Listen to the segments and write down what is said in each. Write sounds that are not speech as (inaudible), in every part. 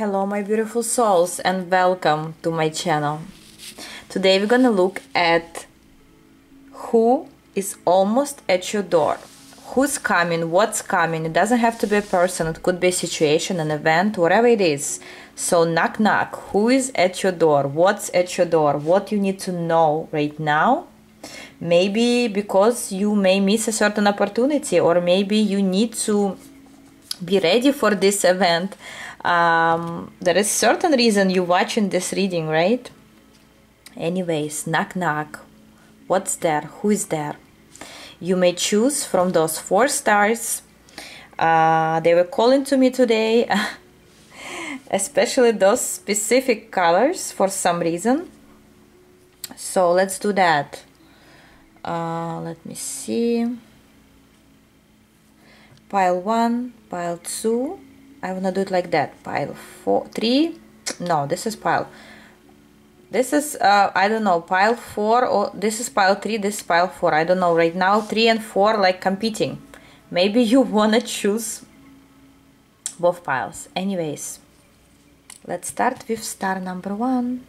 Hello my beautiful souls and welcome to my channel. Today we're gonna look at who is almost at your door. Who's coming, what's coming. It doesn't have to be a person, it could be a situation, an event, whatever it is. So knock knock, who is at your door? What's at your door? What you need to know right now? Maybe because you may miss a certain opportunity or maybe you need to be ready for this event um, there is certain reason you watching this reading right? Anyways knock knock. What's there? Who is there? You may choose from those four stars. Uh, they were calling to me today (laughs) especially those specific colors for some reason. So let's do that. Uh, let me see. Pile 1 pile 2 I wanna do it like that. Pile four three no this is pile this is uh, I don't know pile 4 or this is pile 3 this is pile 4 I don't know right now 3 and 4 like competing. Maybe you (laughs) wanna choose both piles. Anyways let's start with star number one.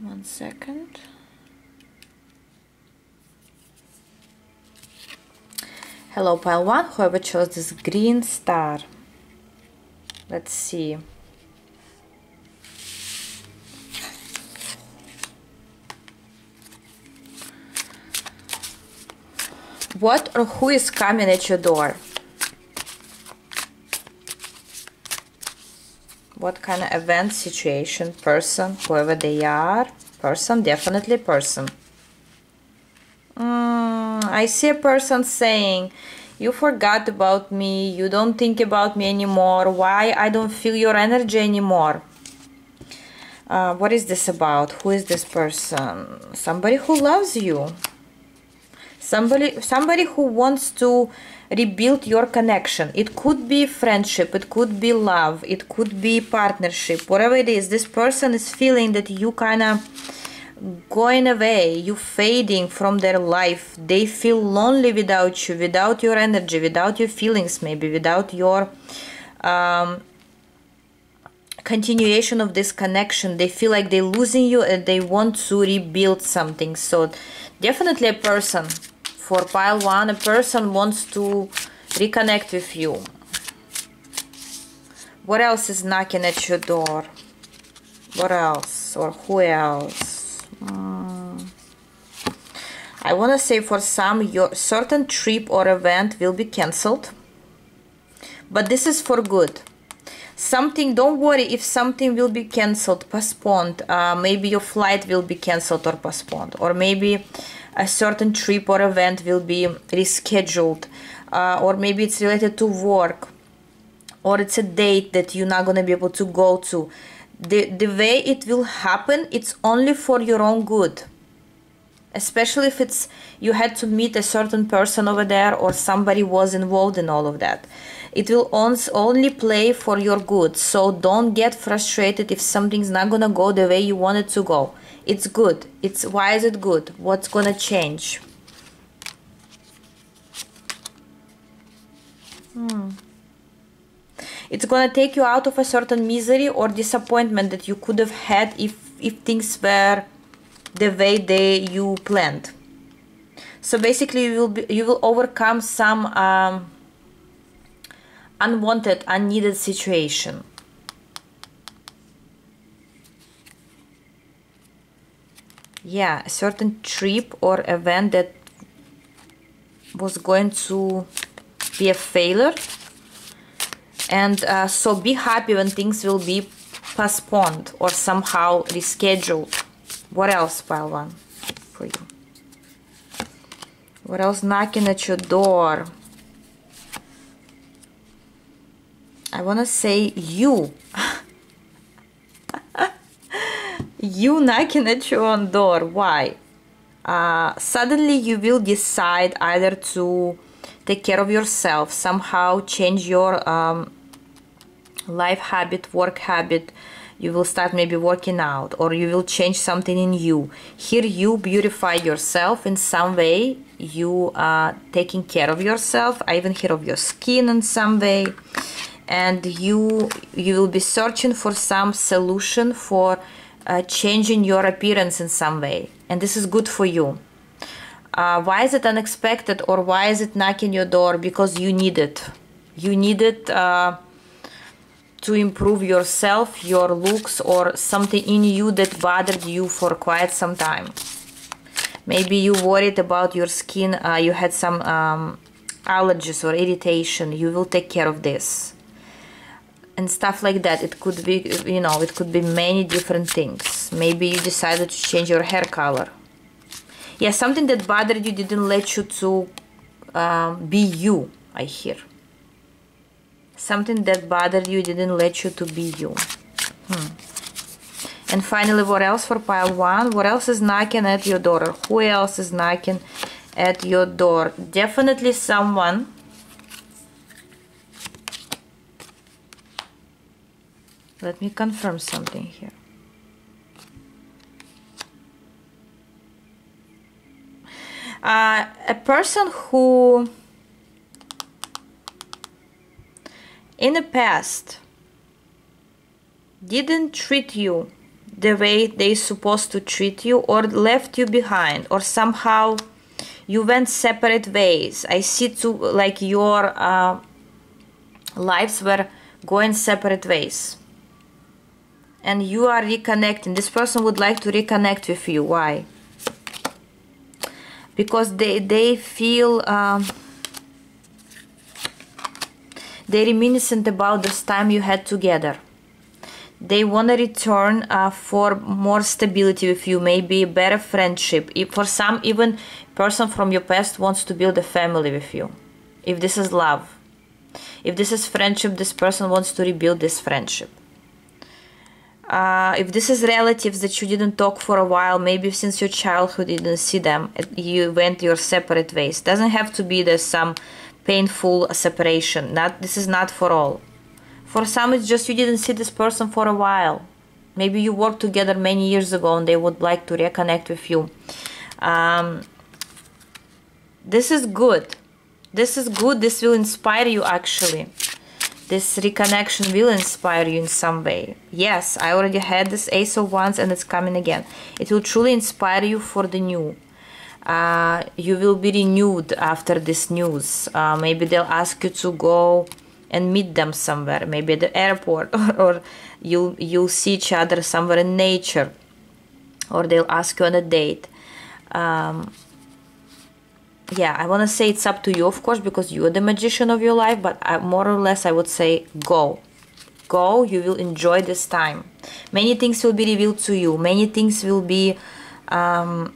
One second Hello pile 1, whoever chose this green star. Let's see. What or who is coming at your door? What kind of event, situation, person, whoever they are? Person, definitely person. I see a person saying, you forgot about me, you don't think about me anymore, why I don't feel your energy anymore. Uh, what is this about? Who is this person? Somebody who loves you. Somebody, somebody who wants to rebuild your connection. It could be friendship, it could be love, it could be partnership, whatever it is. This person is feeling that you kind of going away, you fading from their life. They feel lonely without you, without your energy, without your feelings, maybe without your um, continuation of this connection. They feel like they're losing you and they want to rebuild something. So, definitely a person for pile one, a person wants to reconnect with you. What else is knocking at your door? What else? Or who else? Mm. I want to say for some your certain trip or event will be cancelled but this is for good. Something don't worry if something will be cancelled postponed. Uh, maybe your flight will be cancelled or postponed or maybe a certain trip or event will be rescheduled uh, or maybe it's related to work or it's a date that you're not going to be able to go to the, the way it will happen it's only for your own good. Especially if it's you had to meet a certain person over there or somebody was involved in all of that. It will only play for your good. So don't get frustrated if something's not gonna go the way you want it to go. It's good. It's why is it good? What's gonna change? Hmm it's gonna take you out of a certain misery or disappointment that you could have had if if things were the way they you planned. So basically you will be, you will overcome some um, unwanted unneeded situation. Yeah a certain trip or event that was going to be a failure and uh, so be happy when things will be postponed or somehow rescheduled. What else pile one for you? What else? Knocking at your door. I want to say you. (laughs) You knocking at your own door. Why? Uh, suddenly you will decide either to take care of yourself somehow change your um, life habit work habit you will start maybe working out or you will change something in you. Here you beautify yourself in some way. You are taking care of yourself. I even hear of your skin in some way. And you you will be searching for some solution for uh, changing your appearance in some way. And this is good for you. Uh, why is it unexpected or why is it knocking your door? Because you need it. You need it uh, to improve yourself, your looks, or something in you that bothered you for quite some time. Maybe you worried about your skin, uh, you had some um, allergies or irritation. You will take care of this. And stuff like that. It could be, you know, it could be many different things. Maybe you decided to change your hair color. Yeah, something that bothered you didn't let you to um, be you, I hear something that bothered you didn't let you to be you. Hmm. and finally what else for pile one? What else is knocking at your door? Who else is knocking at your door? Definitely someone let me confirm something here. Uh, a person who in the past didn't treat you the way they supposed to treat you or left you behind or somehow you went separate ways. I see to like your uh, lives were going separate ways. And you are reconnecting. This person would like to reconnect with you. Why? Because they they feel um, they're reminiscent about this time you had together. They want to return uh, for more stability with you, maybe better friendship. If for some, even person from your past wants to build a family with you. If this is love. If this is friendship, this person wants to rebuild this friendship. Uh, if this is relatives that you didn't talk for a while, maybe since your childhood you didn't see them, you went your separate ways. Doesn't have to be there's some painful separation. Not this is not for all. For some, it's just you didn't see this person for a while. Maybe you worked together many years ago and they would like to reconnect with you. Um, this is good. This is good. This will inspire you actually. This reconnection will inspire you in some way. Yes, I already had this Ace of Wands and it's coming again. It will truly inspire you for the new uh, you will be renewed after this news. Uh, maybe they'll ask you to go and meet them somewhere, maybe at the airport, (laughs) or, or you'll, you'll see each other somewhere in nature, or they'll ask you on a date. Um, yeah, I want to say it's up to you, of course, because you're the magician of your life, but I, more or less I would say go. Go, you will enjoy this time. Many things will be revealed to you, many things will be. Um,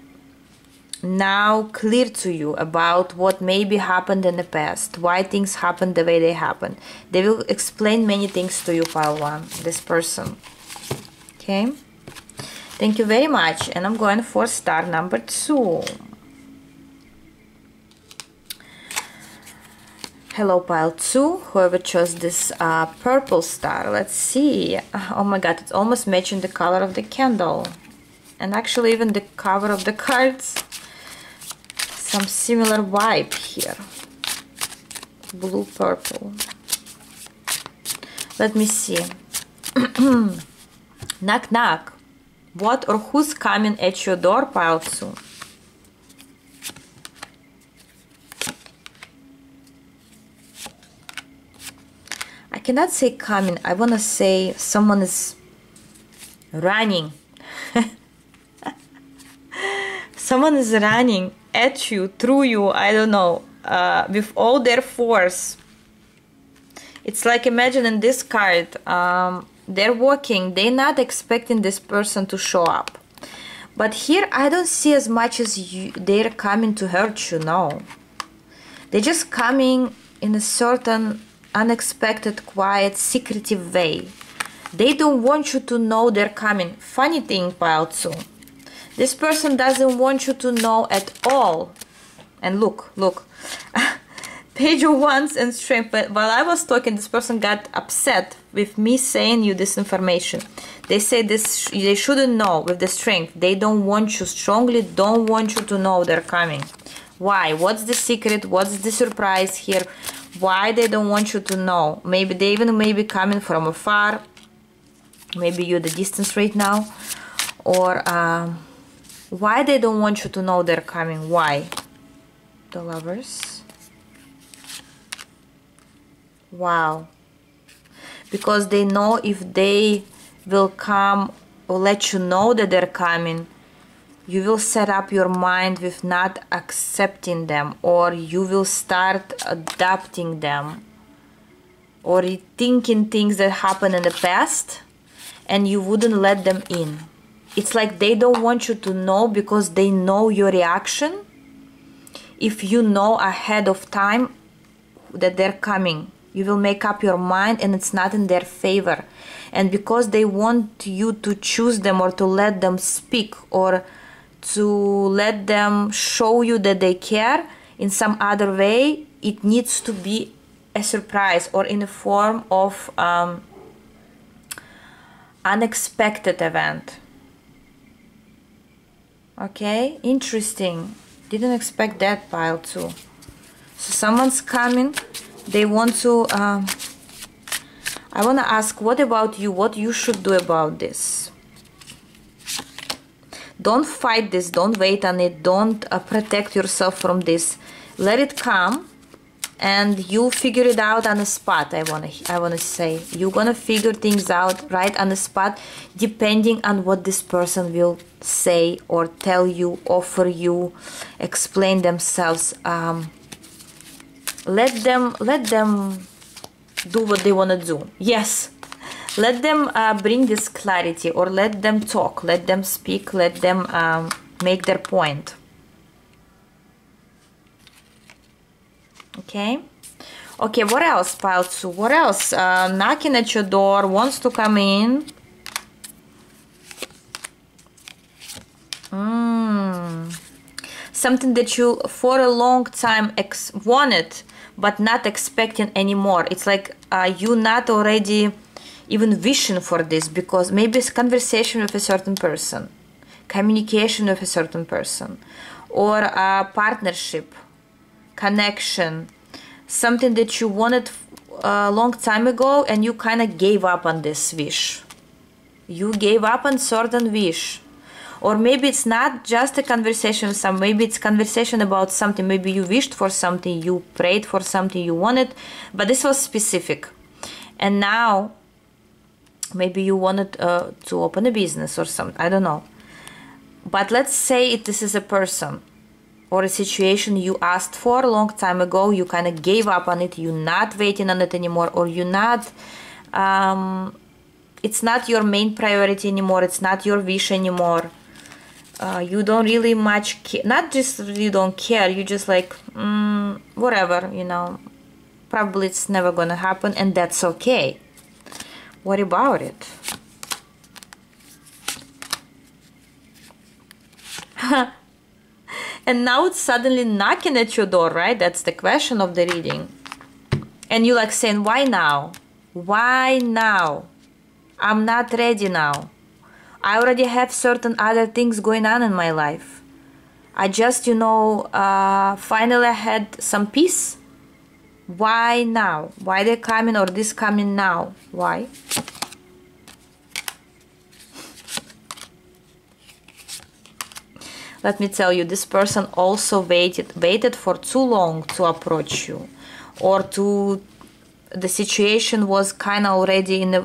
now clear to you about what maybe happened in the past, why things happened the way they happened. They will explain many things to you, pile one, this person. Okay? Thank you very much. And I'm going for star number two. Hello, pile two. Whoever chose this uh, purple star. Let's see. Oh my god, it's almost matching the color of the candle. And actually even the cover of the (laughs) cards some similar vibe here. Blue purple. Let me see. (clears throat) Knock knock. What or who's coming at your door soon I cannot say coming. I want to say someone is running. (laughs) Someone is running at you, through you, I don't know, uh, with all their force. It's like imagining this card, um, they're walking, they're not expecting this person to show up. But here I don't see as much as you, they're coming to hurt you, no. They're just coming in a certain unexpected, quiet, secretive way. They don't want you to know they're coming. Funny thing, 2 this person doesn't want you to know at all. And look, look. (laughs) page of wands and strength. But while i was talking this person got upset with me saying you this information. They say this they shouldn't know with the strength. They don't want you strongly don't want you to know they're coming. Why? What's the secret? What's the surprise here? Why they don't want you to know? Maybe they even may be coming from afar. Maybe you're the distance right now. Or um, why they don't want you to know they're coming? Why? The lovers? Wow. Because they know if they will come or let you know that they're coming you will set up your mind with not accepting them or you will start adapting them or thinking things that happened in the past and you wouldn't let them in it's like they don't want you to know because they know your reaction. If you know ahead of time that they're coming you will make up your mind and it's not in their favor. And because they want you to choose them or to let them speak or to let them show you that they care in some other way it needs to be a surprise or in the form of um, unexpected event okay interesting. Didn't expect that pile too so someone's coming. They want to um, I want to ask what about you? What you should do about this? Don't fight this. Don't wait on it. Don't uh, protect yourself from this. Let it come and you figure it out on the spot i want to i want to say. You're gonna figure things out right on the spot depending on what this person will say or tell you offer you explain themselves um, let them let them do what they want to do. Yes. Let them uh, bring this clarity or let them talk let them speak let them um, make their point okay. Okay what else pile what else? Uh, knocking at your door wants to come in. Mm. something that you for a long time ex wanted but not expecting anymore. It's like uh, you not already even wishing for this? Because maybe it's conversation with a certain person communication with a certain person or a partnership connection something that you wanted a long time ago and you kind of gave up on this wish. You gave up on certain wish. Or maybe it's not just a conversation with some maybe it's conversation about something maybe you wished for something you prayed for something you wanted but this was specific. And now maybe you wanted uh, to open a business or something i don't know. But let's say this is a person or a situation you asked for a long time ago you kind of gave up on it you're not waiting on it anymore or you're not um, it's not your main priority anymore it's not your wish anymore. Uh, you don't really much care not just you don't care you just like mm, whatever you know. Probably it's never gonna happen and that's okay. What about it (laughs) and now it's suddenly knocking at your door right? That's the question of the reading. And you like saying why now? Why now? I'm not ready now. I already have certain other things going on in my life. I just you know uh, finally I had some peace. Why now? Why they coming or this coming now? Why let me tell you this person also waited waited for too long to approach you or to the situation was kind of already in a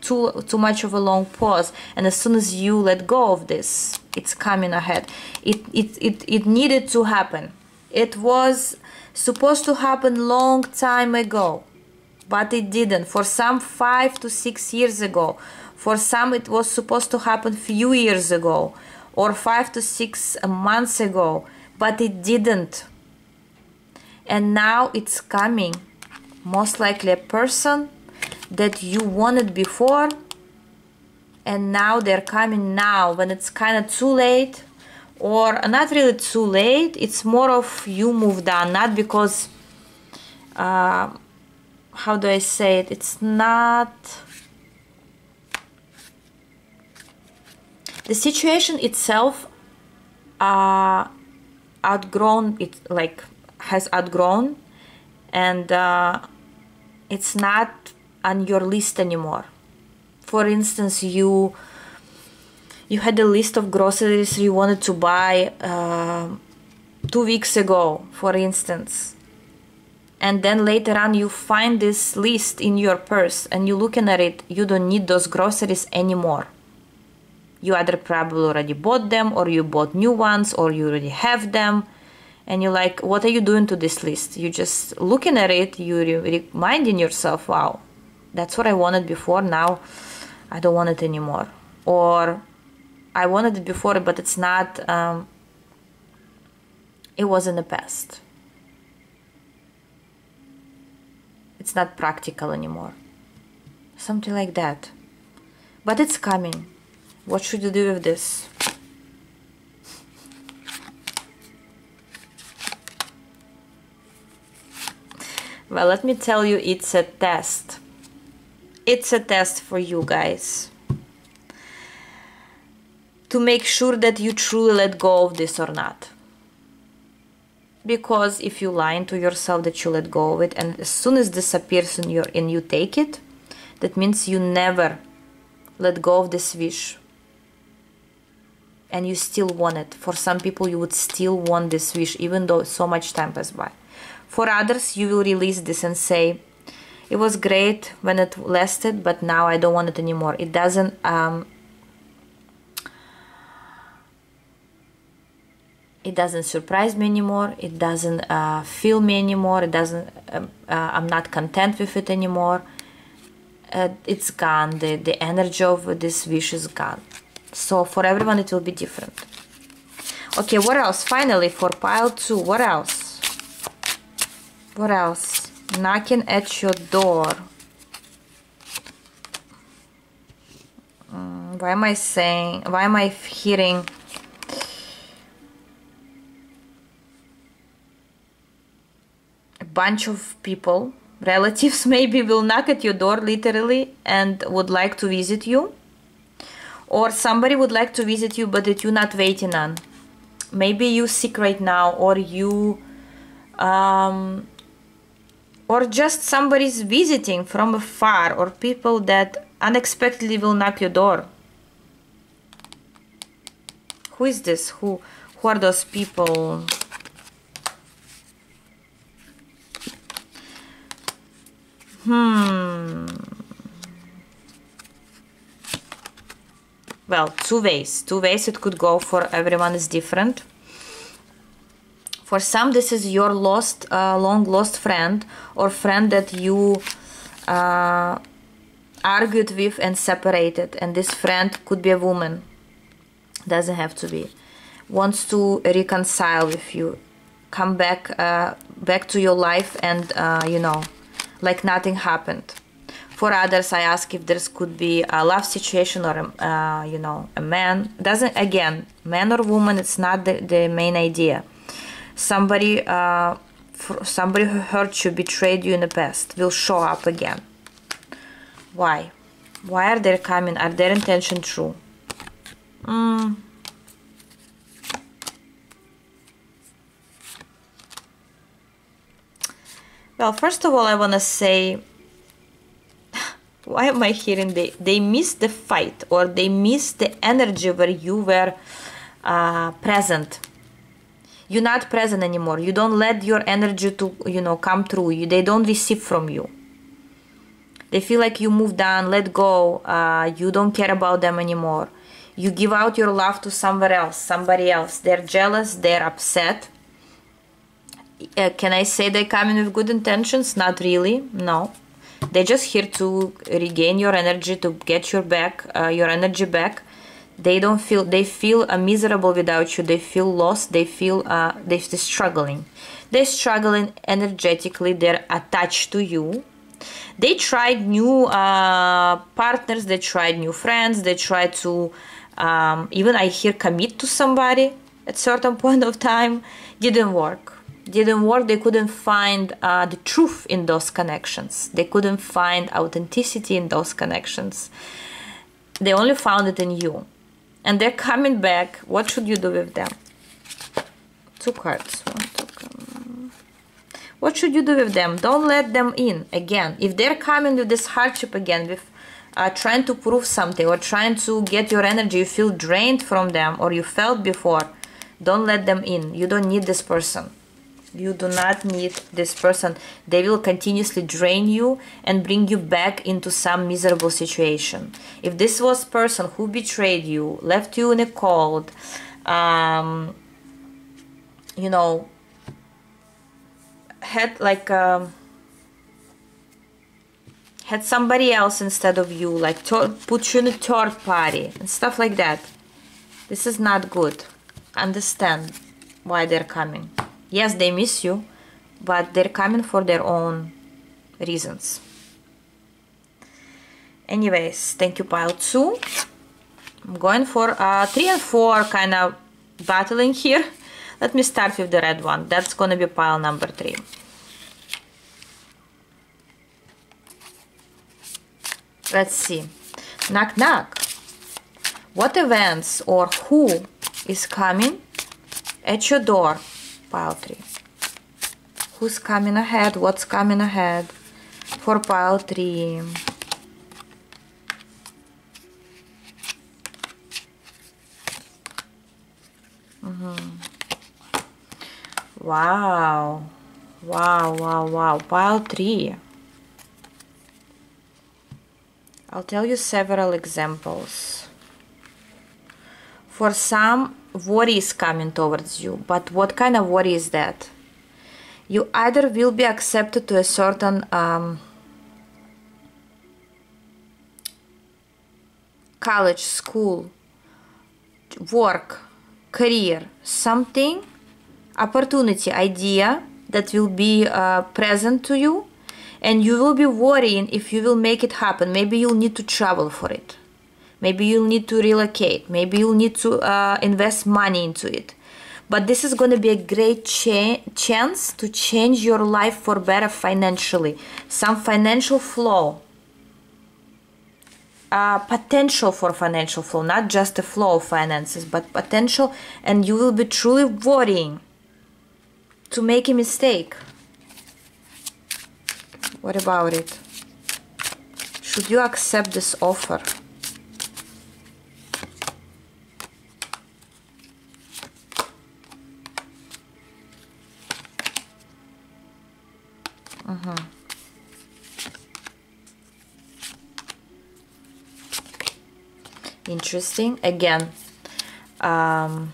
too too much of a long pause. And as soon as you let go of this it's coming ahead. It it it, it needed to happen. It was supposed to happen long time ago but it didn't. For some five to six years ago for some it was supposed to happen few years ago or five to six months ago, but it didn't. And now it's coming. Most likely a person that you wanted before, and now they're coming now when it's kind of too late, or not really too late. It's more of you moved on, not because uh, how do I say it? It's not. The situation itself uh, outgrown it like has outgrown and uh, it's not on your list anymore. For instance you you had a list of groceries you wanted to buy uh, two weeks ago for instance. And then later on you find this list in your purse and you looking at it you don't need those groceries anymore you either probably already bought them or you bought new ones or you already have them and you're like what are you doing to this list? You just looking at it you're reminding yourself wow that's what i wanted before now i don't want it anymore. Or i wanted it before but it's not um, it was in the past it's not practical anymore. Something like that. But it's coming what should you do with this Well, let me tell you, it's a test. It's a test for you guys. To make sure that you truly let go of this or not. Because if you lie to yourself that you let go of it, and as soon as this appears in your and you take it, that means you never let go of this wish and you still want it. For some people, you would still want this wish even though so much time has by. For others, you will release this and say, it was great when it lasted, but now I don't want it anymore. It doesn't um, it doesn't surprise me anymore it doesn't uh, fill me anymore it doesn't um, uh, i'm not content with it anymore uh, it's gone the, the energy of this wish is gone so for everyone it will be different okay what else finally for pile two what else what else? Knocking at your door. Mm, why am I saying, why am I hearing a bunch of people, (laughs) relatives maybe, will knock at your door literally and would like to visit you? Or somebody would like to visit you but that you're not waiting on. Maybe you sick right now or you um, or just somebody's visiting from afar or people that unexpectedly will knock your door. Who is this? Who who are those people? Hmm well two ways two ways it could go for everyone is different for some, this is your lost, uh, long lost friend or friend that you uh, argued with and separated. And this friend could be a woman, doesn't have to be. Wants to reconcile with you, come back, uh, back to your life, and uh, you know, like nothing happened. For others, I ask if there could be a love situation or, a, uh, you know, a man. Doesn't again, man or woman, it's not the, the main idea. Somebody uh, somebody who hurt you betrayed you in the past will show up again. Why? Why are they coming? Are their intention true? Mm. well first of all i want to say why am i hearing they they miss the fight or they miss the energy where you were uh, present? You're not present anymore. You don't let your energy to you know come through you. They don't receive from you. They feel like you moved on let go uh, you don't care about them anymore. You give out your love to somewhere else somebody else. They're jealous they're upset. Uh, can i say they come in with good intentions? Not really no they're just here to regain your energy to get your back uh, your energy back. They don't feel they feel uh, miserable without you. They feel lost. They feel uh, they're struggling. They're struggling energetically. They're attached to you. They tried new uh, partners. They tried new friends. They tried to um, even i hear commit to somebody at certain (laughs) point of time. Didn't work didn't work they couldn't find uh, the truth in those connections. They couldn't find authenticity in those connections. They only found it in you. And they're coming back. What should you do with them? Two cards. What should you do with them? Don't let them in. Again if they're coming with this hardship again with uh, trying to prove something or trying to get your energy you feel drained from them or you felt before don't let them in. You don't need this person you do not need this person. They will continuously drain you and bring you back into some miserable situation. If this was person who betrayed you left you in a cold um, you know had like um, had somebody else instead of you like put you in a third party and stuff like that this is not good. Understand why they're coming yes they miss you but they're coming for their own reasons. Anyways thank you pile two. I'm going for uh, three and four kind of battling here. (laughs) Let me start with the red one. That's gonna be pile number three. Let's see. Knock knock. What events or who is coming at your door pile 3. Who's coming ahead? What's coming ahead for pile 3? Mm -hmm. Wow. Wow, wow, wow. Pile 3. I'll tell you several examples. For some, worry is coming towards you but what kind of worry is that? You either will be accepted to a certain um, college school work career something opportunity idea that will be uh, present to you and you will be worrying if you will make it happen. Maybe you'll need to travel for it maybe you'll need to relocate. Maybe you'll need to uh, invest money into it. But this is going to be a great cha chance to change your life for better financially. Some financial flow. Uh, potential for financial flow not just the flow of finances but potential and you will be truly worrying to make a mistake. What about it? Should you accept this offer Uh-huh. Interesting. Again, um,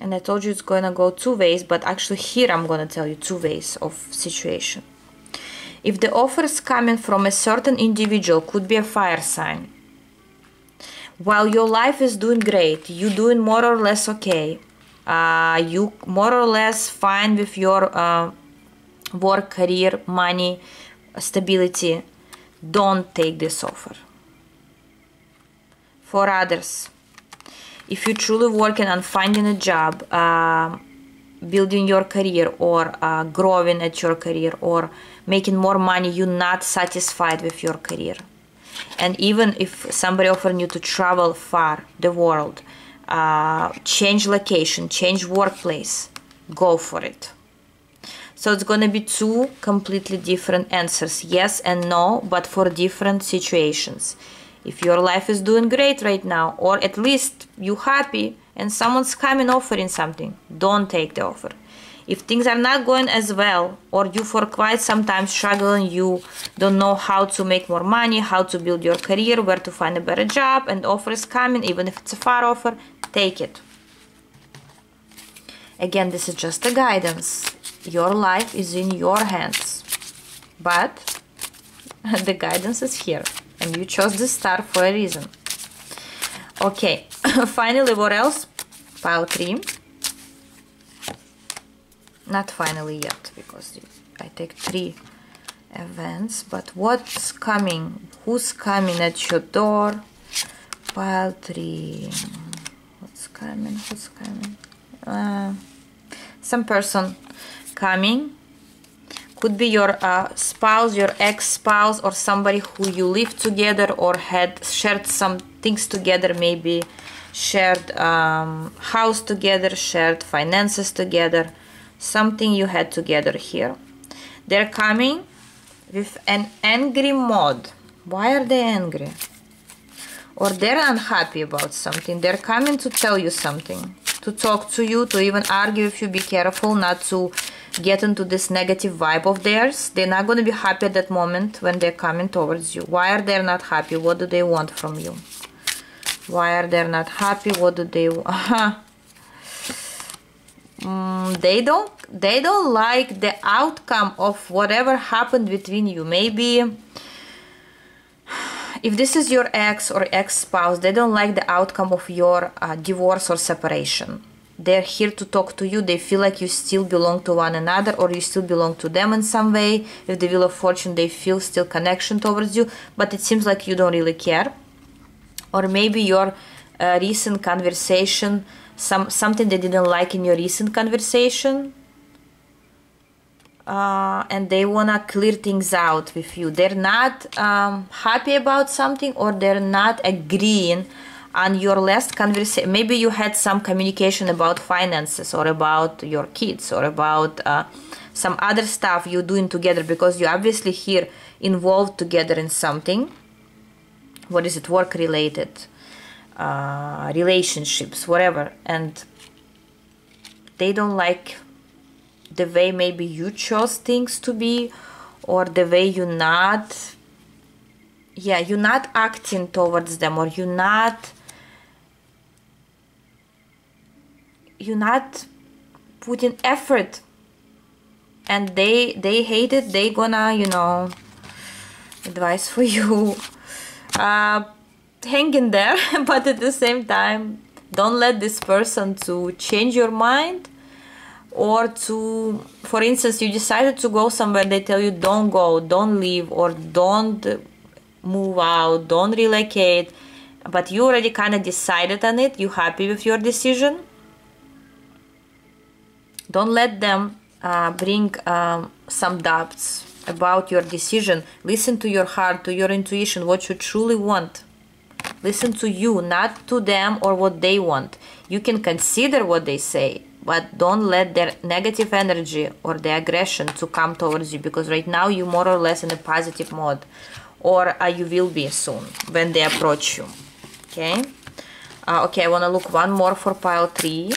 and I told you it's going to go two ways, but actually here I'm going to tell you two ways of situation. If the offer is coming from a certain individual, could be a fire sign, while your life is doing great you're doing more or less okay. Uh, you more or less fine with your uh, work career money stability. Don't take this offer. For others if you're truly working on finding a job uh, building your career or uh, growing at your career or making more money you're not satisfied with your career and even if somebody offered you to travel far the world uh, change location change workplace go for it. So it's going to be two completely different answers yes and no but for different situations. If your life is doing great right now or at least you happy and someone's coming offering something don't take the offer if things are not going as well or you for quite some time struggling you don't know how to make more money how to build your career where to find a better job and offer is coming even if it's a far offer take it. Again this is just a guidance. Your life is in your hands. But (laughs) the guidance is here and you chose this star for a reason. Okay (coughs) finally what else? Pile 3 not finally yet because I take three events but what's coming? Who's coming at your door? Pile three. What's coming? What's coming? Uh, some person coming. Could be your uh, spouse your ex-spouse or somebody who you live together or had shared some things together maybe shared um, house together shared finances together something you had together here they're coming with an angry mode why are they angry or they're unhappy about something they're coming to tell you something to talk to you to even argue with you be careful not to get into this negative vibe of theirs. They're not going to be happy at that moment when they're coming towards you. Why are they not happy? What do they want from you? Why are they not happy? What do they want? (laughs) mm, they don't they don't like the outcome of whatever happened between you. Maybe if this is your ex or ex-spouse, they don't like the outcome of your uh, divorce or separation. They're here to talk to you. They feel like you still belong to one another or you still belong to them in some way. With the wheel of fortune they feel still connection towards you but it seems like you don't really care. Or maybe your uh, recent conversation some something they didn't like in your recent conversation? Uh, and they wanna clear things out with you. They're not um, happy about something or they're not agreeing on your last conversation maybe you had some communication about finances or about your kids or about uh, some other stuff you're doing together because you're obviously here involved together in something. What is it? Work related uh, relationships whatever and they don't like the way maybe you chose things to be or the way you're not yeah you're not acting towards them or you're not you're not putting effort. And they they hate it they gonna you know advice for you. (laughs) Uh, hang in there (laughs) but at the same time don't let this person to change your mind or to for instance you decided to go somewhere they tell you don't go don't leave or don't move out don't relocate but you already kind of decided on it you happy with your decision don't let them uh, bring um, some doubts about your decision. Listen to your heart, to your intuition, what you truly want. Listen to you, not to them or what they want. You can consider what they say, but don't let their negative energy or their aggression to come towards you because right now you're more or less in a positive mode or uh, you will be soon when they approach you. Okay? Uh, okay, I want to look one more for pile 3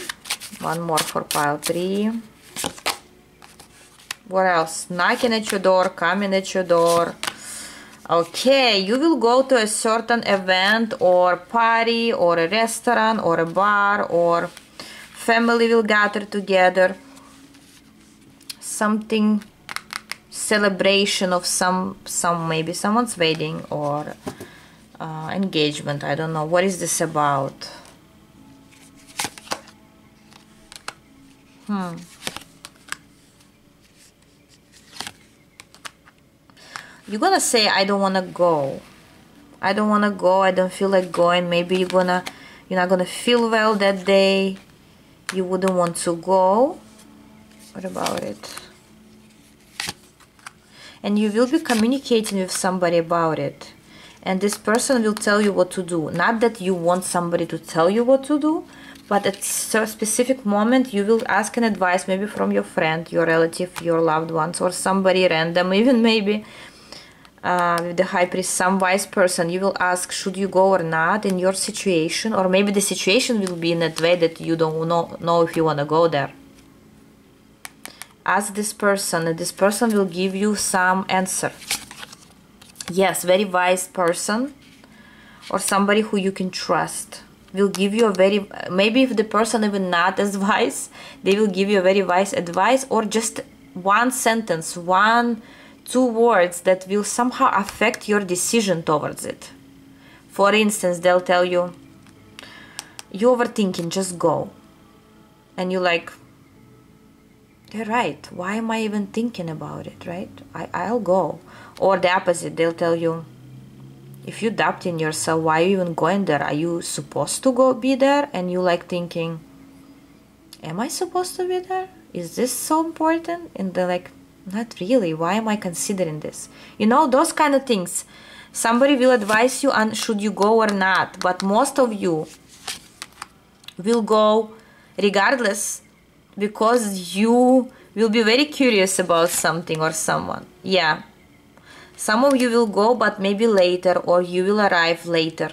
one more for pile three what else knocking at your door coming at your door okay you will go to a certain event or party or a restaurant or a bar or family will gather together. Something celebration of some some maybe someone's wedding or uh, engagement. I don't know. What is this about? Hmm. You're gonna say, I don't wanna go. I don't wanna go, I don't feel like going. Maybe you're gonna, you're not gonna feel well that day. You wouldn't want to go. What about it? And you will be communicating with somebody about it. And this person will tell you what to do. Not that you want somebody to tell you what to do, but at a specific moment you will ask an advice maybe from your friend your relative your loved ones or somebody random (laughs) even maybe uh, with the high priest some wise person you will ask should you go or not in your situation? Or maybe the situation will be in that way that you don't know, know if you want to go there. Ask this person and this person will give you some answer. Yes very wise person or somebody who you can trust will give you a very maybe if the person even not as wise they will give you a very wise advice or just one sentence one two words that will somehow affect your decision towards it. For instance they'll tell you you're overthinking just go. And you're like they're right. Why am i even thinking about it right? I, i'll go. Or the opposite they'll tell you if you doubt in yourself why are you even going there? Are you supposed to go be there? And you like thinking am i supposed to be there? Is this so important? And they're like not really. Why am i considering this? You know those kind of things. Somebody will advise you on should you go or not but most of you will go regardless because you will be very curious about something or someone. Yeah. Some of you will go but maybe later or you will arrive later.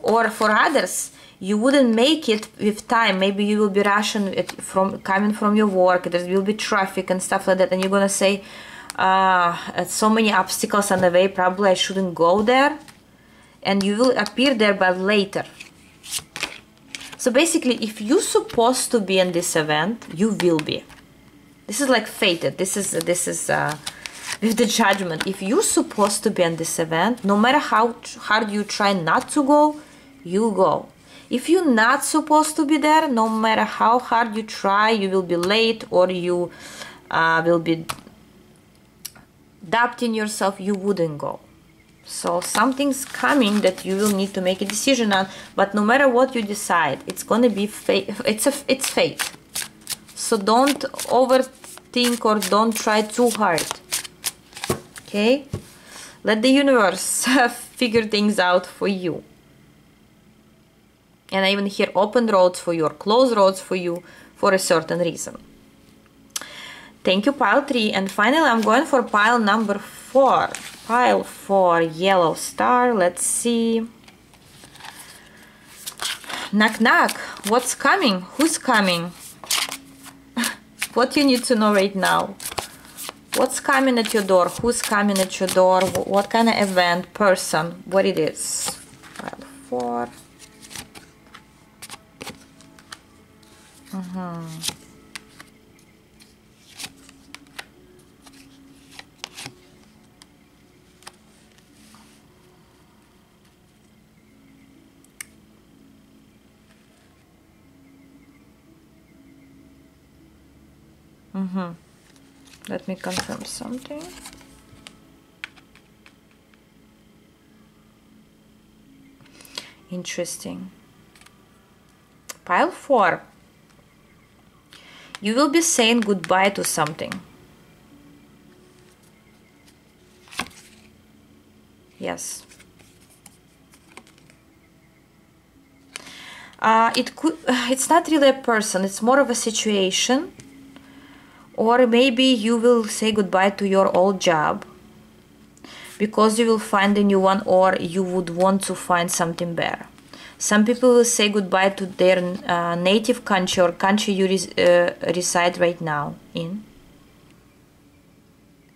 Or for others you wouldn't make it with time. Maybe you will be rushing it from coming from your work there will be traffic and stuff like that and you're gonna say uh, so many obstacles on the way probably I shouldn't go there. And you will appear there but later. So basically if you're supposed to be in this event you will be. This is like fated this is this is uh, (laughs) with the judgment. If you're supposed to be in this event no matter how hard you try not to go you go if you're not supposed to be there no matter how hard you try you will be late or you uh, will be doubting yourself you wouldn't go. So something's coming that you will need to make a decision on but no matter what you decide it's going to be fate it's a it's fate. So don't overthink or don't try too hard okay? Let the universe (laughs) figure things out for you and I even hear open roads for you or closed roads for you for a certain reason Thank you, pile 3. And finally, I'm going for pile number 4. Pile 4, yellow star. Let's see. Knock, knock. What's coming? Who's coming? (laughs) what you need to know right now? What's coming at your door? Who's coming at your door? What kind of event, person, what it is? Pile 4. Mm -hmm. Let me confirm something. Interesting. Pile 4. You will be saying goodbye to something. Yes. Uh, it could. (sighs) It's not really a person. It's more of a situation or maybe you will say goodbye to your old job because you will find a new one or you would want to find something better some people will say goodbye to their uh, native country or country you res uh, reside right now in.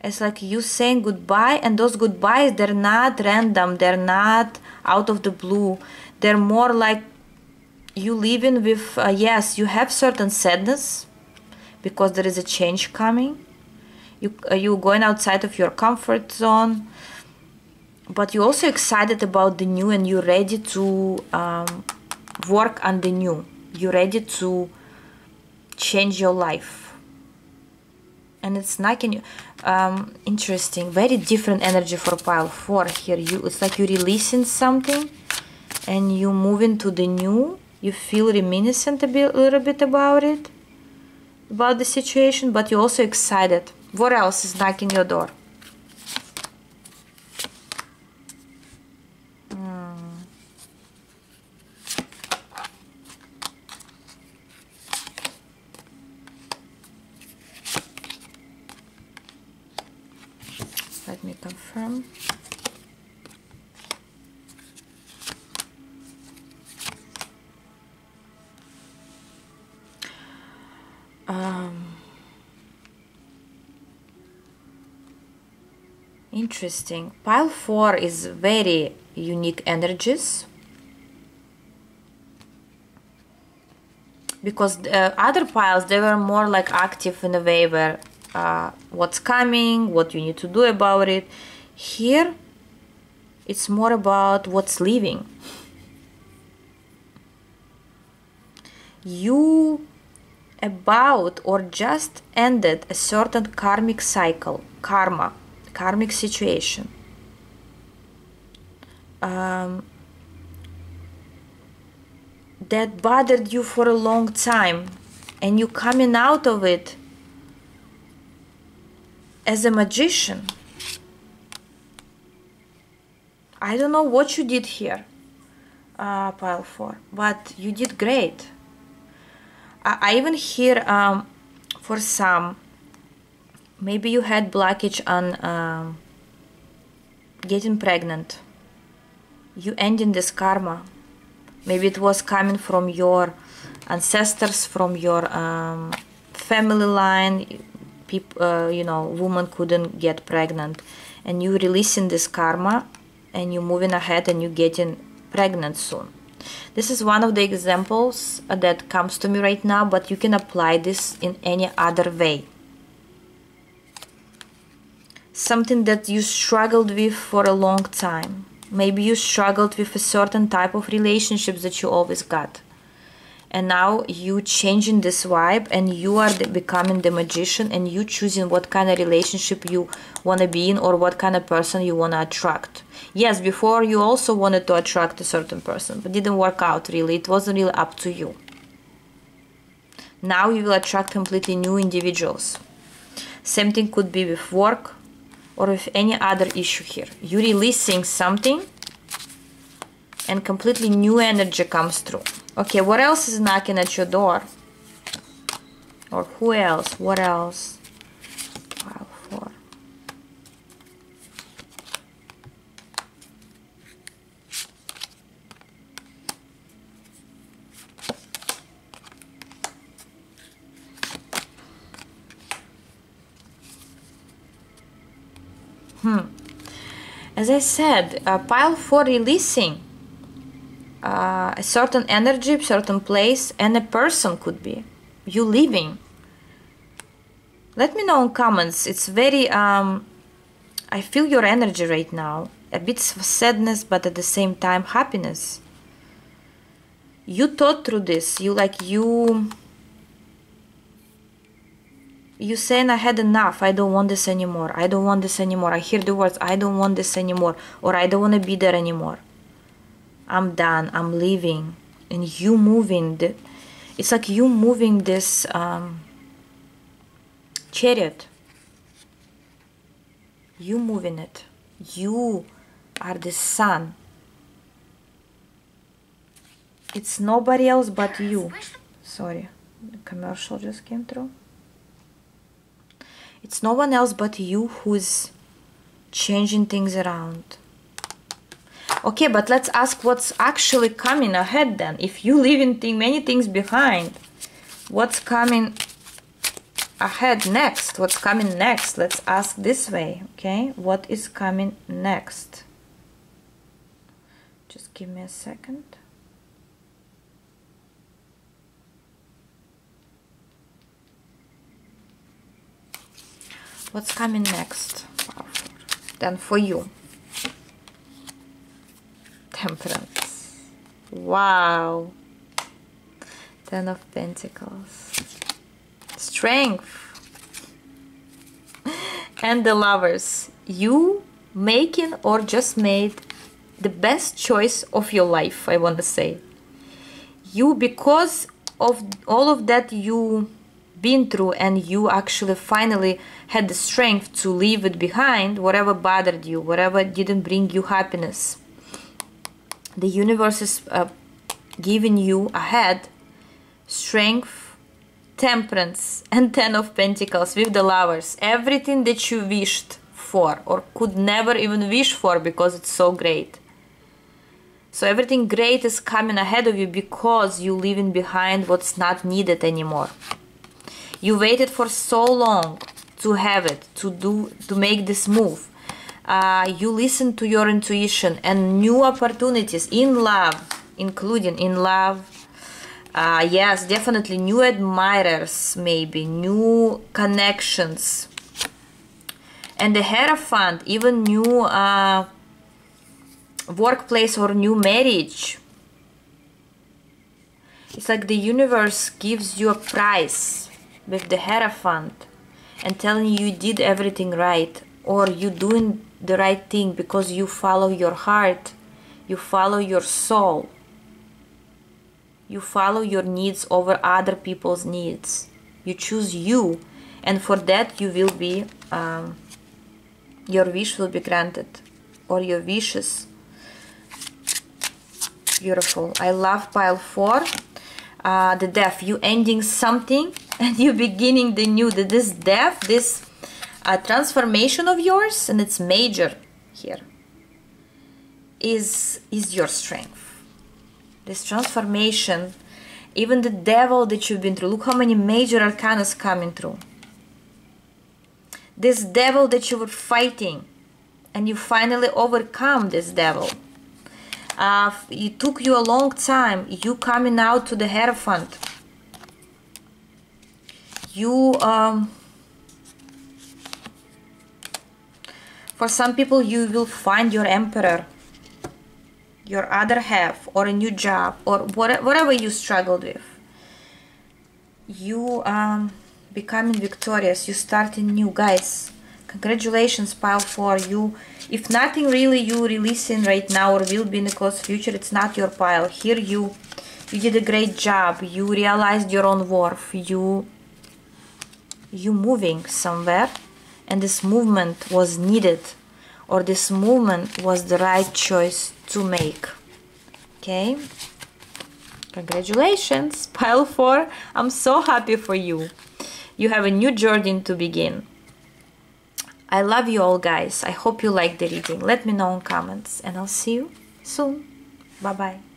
It's like you saying goodbye and those goodbyes they're not random. They're not out of the blue. They're more like you living with uh, yes you have certain sadness because there is a change coming. You, uh, you're going outside of your comfort zone, but you're also excited about the new and you're ready to um, work on the new. You're ready to change your life. And it's not you. Um, interesting, very different energy for pile four here. You, it's like you're releasing something, and you move into the new. You feel reminiscent a, bit, a little bit about it about the situation, but you're also excited. What else is knocking your door? Hmm. Confirm. Um, interesting. Pile 4 is very unique energies. Because the other piles, they were more like active in a way where uh, what's coming, what you need to do about it. Here, it's more about what's living. You about or just ended a certain karmic cycle, karma, karmic situation. um, that bothered you for a long time and you coming out of it as a magician I don't know what you did here uh, pile 4 but you did great. I, I even hear um, for some maybe you had blockage on um, getting pregnant. You ending this karma. Maybe it was coming from your ancestors from your um, family line. People uh, you know woman couldn't get pregnant. And you releasing this karma and you're moving ahead and you're getting pregnant soon this is one of the examples uh, that comes to me right now but you can apply this in any other way something that you struggled with for a long time. Maybe you struggled with a certain type of relationships that you always got. And now you changing this vibe and you are the, becoming the magician and you choosing what kind of relationship you want to be in or what kind of person you want to attract. Yes, before you also wanted to attract a certain person, but didn't work out really. It wasn't really up to you. Now you will attract completely new individuals. Same thing could be with work, or with any other issue here. You're releasing something and completely new energy comes through. Okay, what else is knocking at your door? Or who else? What else? Wow, four. Hmm. As I said, a pile for releasing uh, a certain energy, a certain place, and a person could be. You living. Let me know in comments. It's very, um, I feel your energy right now. A bit of sadness, but at the same time, happiness. You thought through this. You like, you you saying I had enough, I don't want this anymore, I don't want this anymore. I hear the words, I don't want this anymore, or I don't want to be there anymore. I'm done, I'm leaving. And you moving, the, it's like you moving this um, chariot. You moving it. You are the sun. It's nobody else but you. Sorry, the commercial just came through. It's no one else but you who's changing things around. Okay, but let's ask what's actually coming ahead then. If you leaving thing, many things behind, what's coming ahead next? What's coming next? Let's ask this way, okay? What is coming next? Just give me a second. What's coming next? Then for you. Temperance. Wow. Ten of pentacles. Strength. (laughs) And the lovers. You making or just made the best choice of your life i want to say. You because of all of that you been through and you actually finally had the strength to leave it behind, whatever bothered you, whatever didn't bring you happiness. The universe is uh, giving you ahead strength, temperance, (laughs) and Ten of Pentacles with the lovers. Everything that you wished for or could never even wish for because it's so great. So everything great is coming ahead of you because you're leaving behind what's not needed anymore. You waited for so long to have it, to do, to make this move. Uh, you listen to your intuition and new opportunities in love, including in love. Uh, yes, definitely new admirers, maybe new connections, and the Hierophant, even new uh, workplace or new marriage. It's like the universe gives you a prize with the Hierophant and telling you you did everything right or you doing the right thing because you follow your heart you follow your soul you follow your needs over other people's needs. You choose you and for that you will be um, your wish will be granted or your wishes. Beautiful. I love pile four. Uh, the death. You ending something (laughs) and you beginning the new that this death this uh, transformation of yours and it's major here is is your strength. This transformation even the devil that you've been through look how many major arcanas coming through. This devil that you were fighting and you finally overcome this devil. Uh, it took you a long time you coming out to the hierophant you um, for some people you will find your emperor your other half or a new job or whatever you struggled with. You um, becoming victorious you starting new. Guys congratulations pile 4 you. If nothing really you releasing right now or will be in the close future it's not your pile. Here you you did a great job. You realized your own worth. You you moving somewhere and this movement was needed or this movement was the right choice to make okay congratulations (laughs) pile 4 i'm so happy for you you have a new journey to begin I love you all guys. I hope you like the reading. Let me know in comments and I'll see you soon. Bye bye.